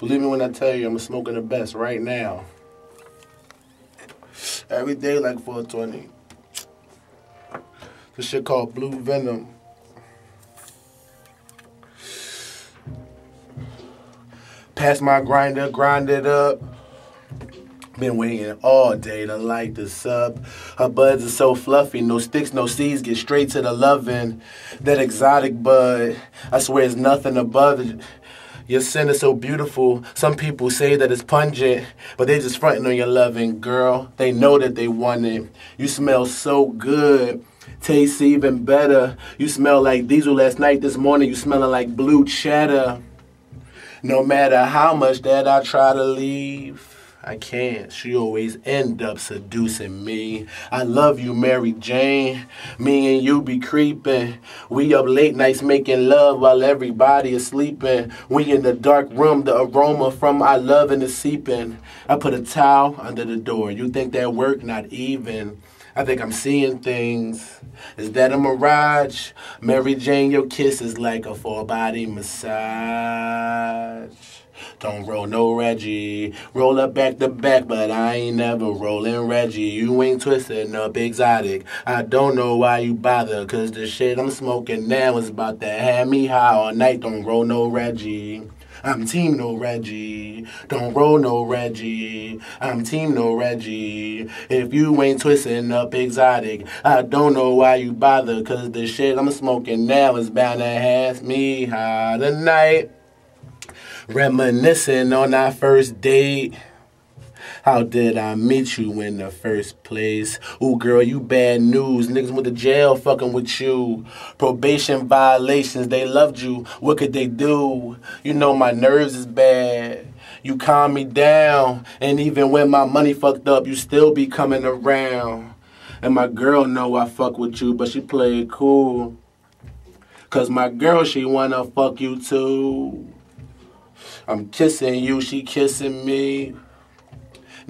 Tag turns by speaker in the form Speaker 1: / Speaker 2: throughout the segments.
Speaker 1: Believe me when I tell you, I'm smoking the best right now. Every day like 420. This shit called Blue Venom. Pass my grinder, grind it up. Been waiting all day to light this up. Her buds are so fluffy, no sticks, no seeds, get straight to the loving. That exotic bud, I swear it's nothing above it. Your scent is so beautiful. Some people say that it's pungent, but they just fronting on your loving girl. They know that they want it. You smell so good. Tastes even better. You smell like diesel last night. This morning you smelling like blue cheddar. No matter how much that I try to leave, I can't. She always end up seducing me. I love you, Mary Jane. Me and you be creeping. We up late nights making love while everybody is sleeping. We in the dark room, the aroma from our loving is seeping. I put a towel under the door. You think that work? Not even. I think I'm seeing things. Is that a mirage? Mary Jane, your kiss is like a full body massage. Don't roll no Reggie. Roll up back to back, but I ain't never rolling Reggie. You ain't twisting up exotic. I don't know why you bother, cause the shit I'm smoking now is about to have me high all night. Don't roll no Reggie. I'm team no Reggie. Don't roll no Reggie. I'm team no Reggie. If you ain't twisting up exotic, I don't know why you bother. Cause the shit I'm smoking now is bound to have me high tonight. Reminiscing on our first date. How did I meet you in the first place? Ooh, girl, you bad news. Niggas went to jail fucking with you. Probation violations, they loved you. What could they do? You know my nerves is bad. You calm me down. And even when my money fucked up, you still be coming around. And my girl know I fuck with you, but she play it cool. Cause my girl, she wanna fuck you too. I'm kissing you, she kissing me.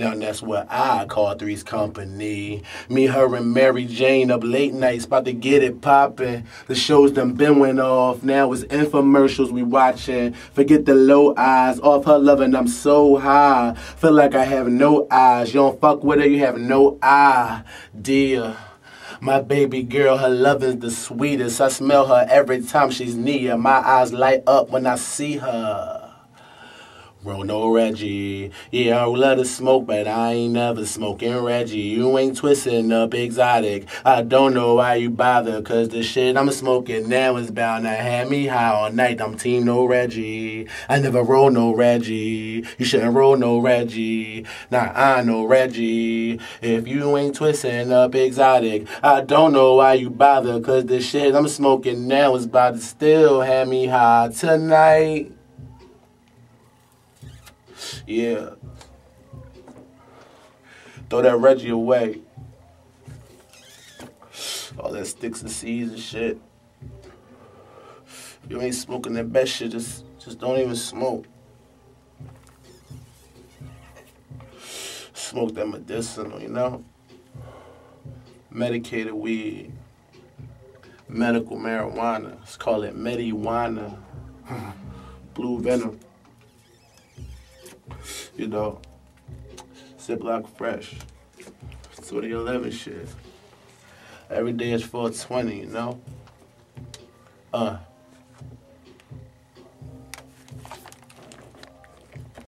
Speaker 1: Now that's what I call Three's Company. Me, her, and Mary Jane up late nights, about to get it poppin'. The shows done been went off. Now it's infomercials we watchin'. Forget the low eyes, off her lovin', I'm so high. Feel like I have no eyes. You don't fuck with her, you have no eye, dear. My baby girl, her lovin's the sweetest. I smell her every time she's near. My eyes light up when I see her. Roll no Reggie. Yeah, I love to smoke, but I ain't never smoking Reggie. You ain't twisting up exotic. I don't know why you bother, cause the shit I'm smoking now is bound to have me high all night. I'm team no Reggie. I never roll no Reggie. You shouldn't roll no Reggie. Nah, I know Reggie. If you ain't twisting up exotic, I don't know why you bother, cause the shit I'm smoking now is about to still have me high tonight. Yeah. Throw that Reggie away. All that sticks and seeds and shit. If you ain't smoking that best shit, just just don't even smoke. Smoke that medicinal, you know? Medicated weed. Medical marijuana. Let's call it medijuana. Blue venom you know, Ziplock Freshhh. 2011 shit. Every day is 420, you know? Uh.